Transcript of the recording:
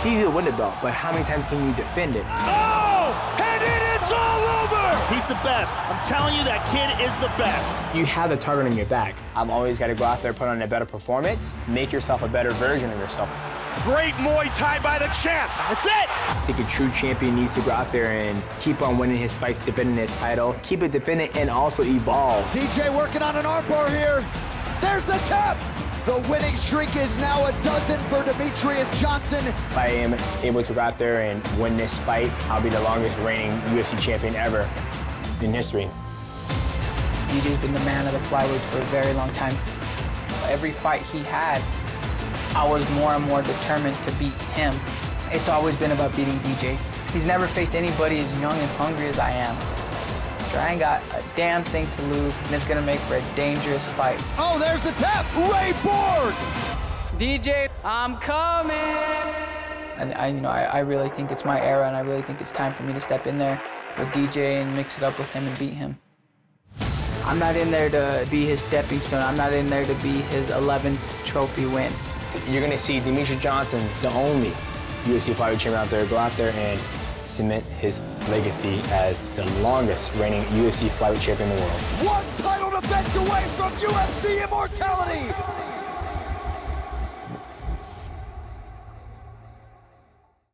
It's easy to win the belt, but how many times can you defend it? Oh! And it is all over! He's the best. I'm telling you, that kid is the best. You have the target on your back. I've always got to go out there, put on a better performance, make yourself a better version of yourself. Great Muay Thai by the champ. That's it. I think a true champion needs to go out there and keep on winning his fights, defending his title, keep it defended, and also evolve. DJ working on an armbar here. There's the tap. The winning streak is now a dozen for Demetrious Johnson. If I am able to go out there and win this fight, I'll be the longest reigning UFC champion ever in history. DJ's been the man of the flyweights for a very long time. Every fight he had, I was more and more determined to beat him. It's always been about beating DJ. He's never faced anybody as young and hungry as I am. I ain't got a damn thing to lose, and it's gonna make for a dangerous fight. Oh, there's the tap! Ray Borg! DJ, I'm coming! And I, you know, I, I really think it's my era, and I really think it's time for me to step in there with DJ and mix it up with him and beat him. I'm not in there to be his stepping stone. I'm not in there to be his 11th trophy win. You're gonna see Demetrious Johnson, the only UFC flyweight champion out there, go out there and cement his legacy as the longest reigning UFC flyweight champion in the world. One title defense away from UFC immortality!